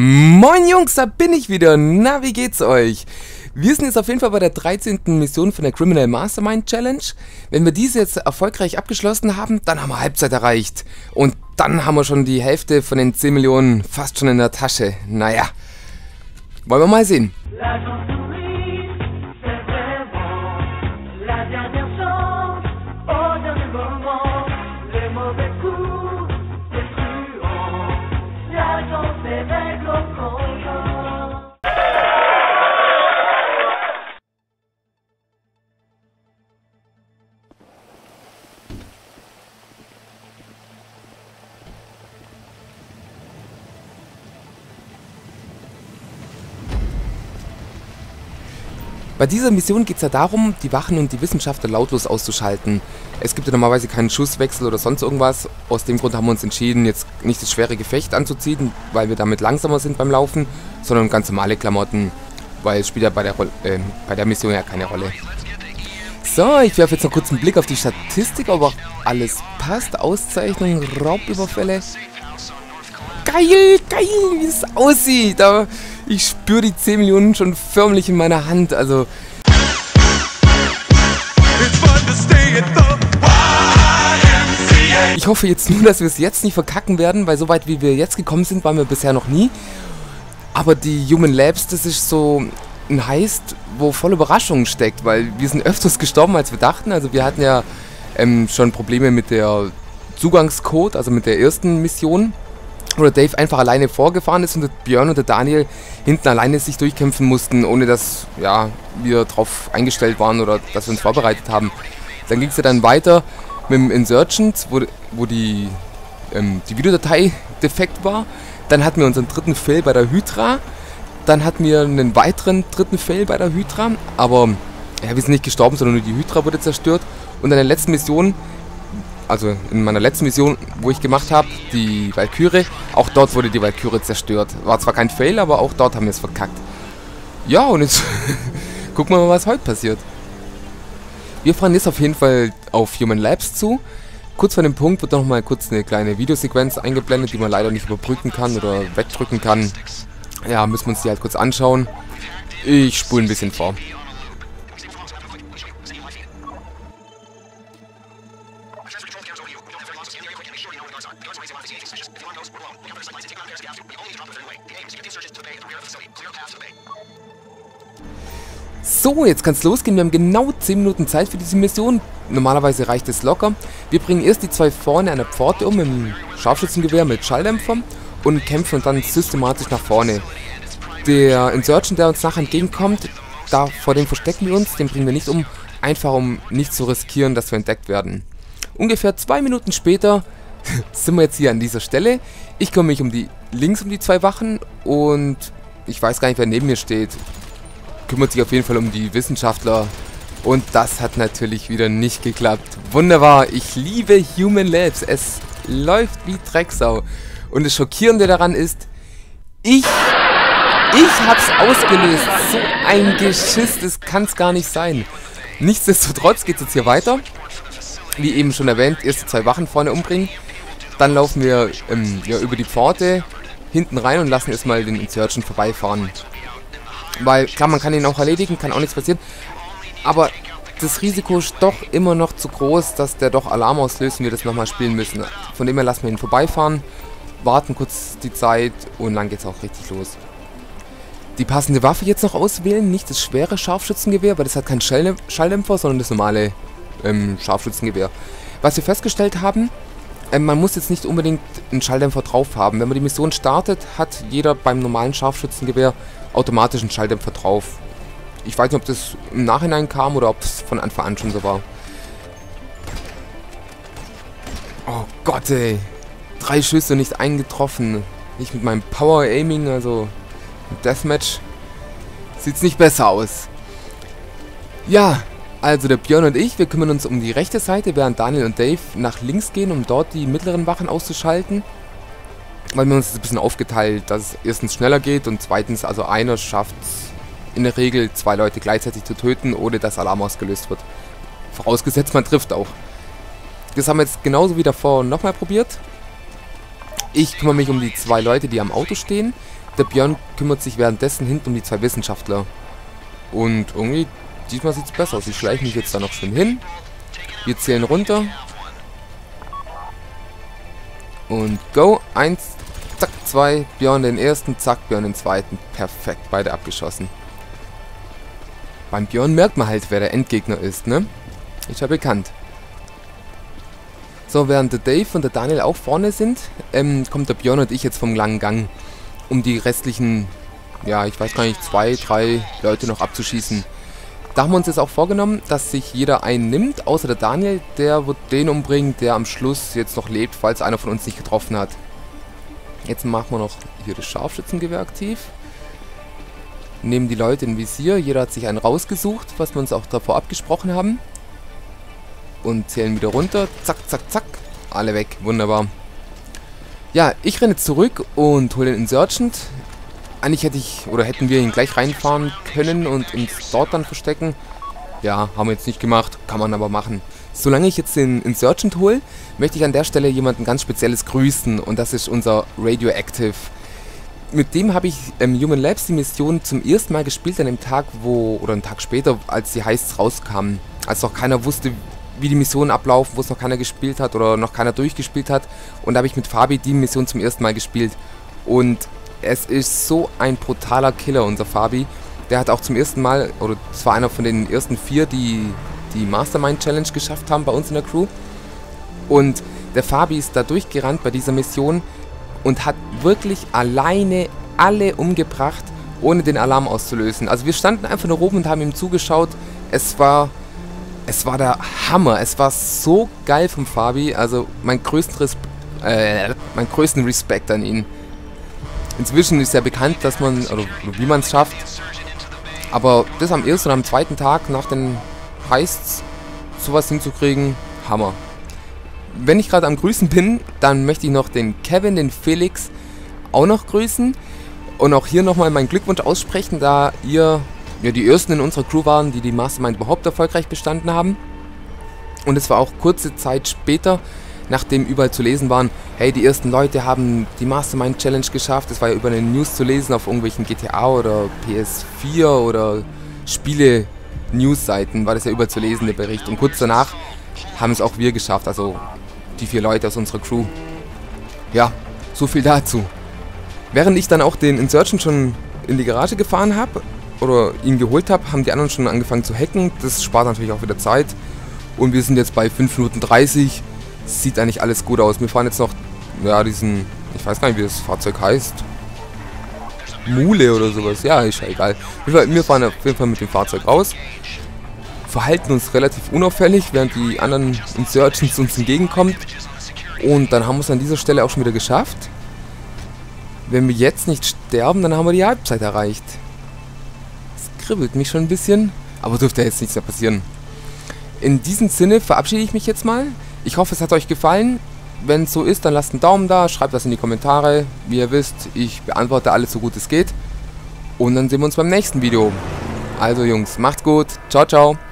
Moin Jungs, da bin ich wieder. Na, wie geht's euch? Wir sind jetzt auf jeden Fall bei der 13. Mission von der Criminal Mastermind Challenge. Wenn wir diese jetzt erfolgreich abgeschlossen haben, dann haben wir Halbzeit erreicht. Und dann haben wir schon die Hälfte von den 10 Millionen fast schon in der Tasche. Naja, wollen wir mal sehen. Bei dieser Mission geht es ja darum, die Wachen und die Wissenschaftler lautlos auszuschalten. Es gibt ja normalerweise keinen Schusswechsel oder sonst irgendwas. Aus dem Grund haben wir uns entschieden, jetzt nicht das schwere Gefecht anzuziehen, weil wir damit langsamer sind beim Laufen, sondern ganz normale Klamotten, weil es spielt ja bei der, äh, bei der Mission ja keine Rolle. So, ich werfe jetzt noch kurz einen Blick auf die Statistik, ob auch alles passt. Auszeichnung, Raubüberfälle. Geil, geil, wie es aussieht. Aber ich spüre die 10 Millionen schon förmlich in meiner Hand. Also. Ich hoffe jetzt nur, dass wir es jetzt nicht verkacken werden, weil so weit wie wir jetzt gekommen sind, waren wir bisher noch nie. Aber die Human Labs, das ist so ein Heist, wo voll Überraschungen steckt, weil wir sind öfters gestorben, als wir dachten. Also wir hatten ja ähm, schon Probleme mit der Zugangscode, also mit der ersten Mission wo der Dave einfach alleine vorgefahren ist und der Björn und der Daniel hinten alleine sich durchkämpfen mussten, ohne dass ja, wir darauf eingestellt waren oder dass wir uns vorbereitet haben. Dann ging es ja dann weiter mit dem Insurgent, wo, wo die, ähm, die Videodatei defekt war. Dann hatten wir unseren dritten Fail bei der Hydra. Dann hatten wir einen weiteren dritten Fail bei der Hydra. Aber ja, wir sind nicht gestorben, sondern nur die Hydra wurde zerstört. Und in der letzten Mission also in meiner letzten Mission, wo ich gemacht habe, die Valkyrie, auch dort wurde die Valkyrie zerstört. War zwar kein Fail, aber auch dort haben wir es verkackt. Ja, und jetzt gucken wir mal, was heute passiert. Wir fahren jetzt auf jeden Fall auf Human Labs zu. Kurz vor dem Punkt wird noch mal kurz eine kleine Videosequenz eingeblendet, die man leider nicht überbrücken kann oder wegdrücken kann. Ja, müssen wir uns die halt kurz anschauen. Ich spule ein bisschen vor. So, jetzt kann es losgehen. Wir haben genau 10 Minuten Zeit für diese Mission. Normalerweise reicht es locker. Wir bringen erst die zwei vorne an der Pforte um im Scharfschützengewehr mit Schalldämpfer und kämpfen dann systematisch nach vorne. Der Insurgent, der uns nachher entgegenkommt, da vor dem verstecken wir uns, den bringen wir nicht um, einfach um nicht zu riskieren, dass wir entdeckt werden. Ungefähr zwei Minuten später sind wir jetzt hier an dieser Stelle. Ich kümmere mich um die links um die zwei Wachen und ich weiß gar nicht, wer neben mir steht. Kümmert sich auf jeden Fall um die Wissenschaftler. Und das hat natürlich wieder nicht geklappt. Wunderbar, ich liebe Human Labs. Es läuft wie Drecksau. Und das Schockierende daran ist, ich, ich hab's ausgelöst. So ein Geschiss, das kann's gar nicht sein. Nichtsdestotrotz geht's jetzt hier weiter. Wie eben schon erwähnt, erste zwei Wachen vorne umbringen. Dann laufen wir ähm, ja, über die Pforte hinten rein und lassen erstmal den Insurgent vorbeifahren. Weil, klar, man kann ihn auch erledigen, kann auch nichts passieren. Aber das Risiko ist doch immer noch zu groß, dass der doch Alarm auslöst und wir das nochmal spielen müssen. Von dem her lassen wir ihn vorbeifahren, warten kurz die Zeit und dann geht's auch richtig los. Die passende Waffe jetzt noch auswählen, nicht das schwere Scharfschützengewehr, weil das hat keinen Schalldämpfer, sondern das normale ähm, Scharfschützengewehr. Was wir festgestellt haben, ähm, man muss jetzt nicht unbedingt einen Schalldämpfer drauf haben. Wenn man die Mission startet, hat jeder beim normalen Scharfschützengewehr automatisch einen Schalldämpfer drauf. Ich weiß nicht, ob das im Nachhinein kam oder ob es von Anfang an schon so war. Oh Gott, ey. Drei Schüsse nicht eingetroffen. Ich mit meinem Power Aiming, also Deathmatch, sieht's nicht besser aus. Ja, also der Björn und ich, wir kümmern uns um die rechte Seite, während Daniel und Dave nach links gehen, um dort die mittleren Wachen auszuschalten. Weil wir uns das ein bisschen aufgeteilt, dass es erstens schneller geht und zweitens, also einer schafft in der Regel zwei Leute gleichzeitig zu töten, ohne dass Alarm ausgelöst wird. Vorausgesetzt, man trifft auch. Das haben wir jetzt genauso wie davor nochmal probiert. Ich kümmere mich um die zwei Leute, die am Auto stehen. der Björn kümmert sich währenddessen hinten um die zwei Wissenschaftler. Und irgendwie, diesmal sieht es besser aus. Ich schleiche mich jetzt da noch schön hin. Wir zählen runter. Und go. Eins, zack, zwei. Björn den ersten, zack, Björn den zweiten. Perfekt, beide abgeschossen. Beim Björn merkt man halt, wer der Endgegner ist, ne? Ist ja bekannt. So, während der Dave und der Daniel auch vorne sind, ähm, kommt der Björn und ich jetzt vom langen Gang, um die restlichen, ja, ich weiß gar nicht, zwei, drei Leute noch abzuschießen. Da haben wir uns jetzt auch vorgenommen, dass sich jeder einen nimmt, außer der Daniel, der wird den umbringen, der am Schluss jetzt noch lebt, falls einer von uns nicht getroffen hat. Jetzt machen wir noch hier das Scharfschützengewehr aktiv. Nehmen die Leute in Visier, jeder hat sich einen rausgesucht, was wir uns auch davor abgesprochen haben und zählen wieder runter. Zack, zack, zack. Alle weg. Wunderbar. Ja, ich renne zurück und hole den Insurgent. Eigentlich hätte ich, oder hätten wir ihn gleich reinfahren können und uns dort dann verstecken. Ja, haben wir jetzt nicht gemacht, kann man aber machen. Solange ich jetzt den Insurgent hole, möchte ich an der Stelle jemanden ganz Spezielles grüßen und das ist unser Radioactive. Mit dem habe ich ähm, Human Labs die Mission zum ersten Mal gespielt an dem Tag, wo, oder einen Tag später, als die Heists rauskamen. Als noch keiner wusste, wie die Missionen ablaufen, wo es noch keiner gespielt hat oder noch keiner durchgespielt hat. Und da habe ich mit Fabi die Mission zum ersten Mal gespielt. Und es ist so ein brutaler Killer, unser Fabi. Der hat auch zum ersten Mal, oder es war einer von den ersten vier, die die Mastermind Challenge geschafft haben bei uns in der Crew. Und der Fabi ist da durchgerannt bei dieser Mission und hat wirklich alleine alle umgebracht, ohne den Alarm auszulösen. Also wir standen einfach nur oben und haben ihm zugeschaut. Es war es war der Hammer. Es war so geil vom Fabi. Also mein größten, Respe äh, mein größten Respekt an ihn. Inzwischen ist ja bekannt, dass man, oder wie man es schafft. Aber das am ersten und am zweiten Tag nach den Heists sowas hinzukriegen, Hammer. Wenn ich gerade am Grüßen bin, dann möchte ich noch den Kevin, den Felix auch noch grüßen. Und auch hier nochmal meinen Glückwunsch aussprechen, da ihr ja, die ersten in unserer Crew waren, die die Mastermind überhaupt erfolgreich bestanden haben. Und es war auch kurze Zeit später, nachdem überall zu lesen waren, hey, die ersten Leute haben die Mastermind Challenge geschafft. Das war ja über eine News zu lesen auf irgendwelchen GTA oder PS4 oder Spiele News-Seiten war das ja über zu lesen, der Bericht. Und kurz danach haben es auch wir geschafft, also die vier Leute aus unserer Crew. Ja, so viel dazu. Während ich dann auch den Insurgent schon in die Garage gefahren habe, oder ihn geholt habe, haben die anderen schon angefangen zu hacken. Das spart natürlich auch wieder Zeit. Und wir sind jetzt bei 5 Minuten 30. Sieht eigentlich alles gut aus. Wir fahren jetzt noch, ja, diesen, ich weiß gar nicht, wie das Fahrzeug heißt. Mule oder sowas. Ja, ist ja egal. Wir fahren auf jeden Fall mit dem Fahrzeug raus. Verhalten uns relativ unauffällig, während die anderen Insurgents uns entgegenkommen. Und dann haben wir es an dieser Stelle auch schon wieder geschafft. Wenn wir jetzt nicht sterben, dann haben wir die Halbzeit erreicht kribbelt mich schon ein bisschen, aber dürfte jetzt nichts mehr passieren. In diesem Sinne verabschiede ich mich jetzt mal. Ich hoffe, es hat euch gefallen. Wenn es so ist, dann lasst einen Daumen da, schreibt das in die Kommentare. Wie ihr wisst, ich beantworte alles so gut es geht. Und dann sehen wir uns beim nächsten Video. Also Jungs, macht's gut. Ciao, ciao.